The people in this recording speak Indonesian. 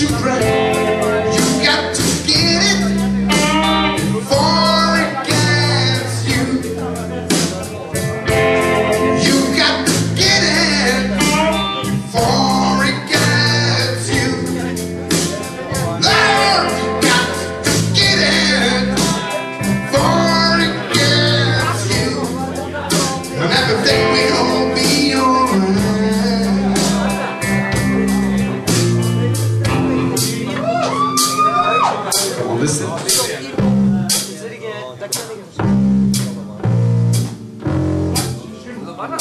you children Allah,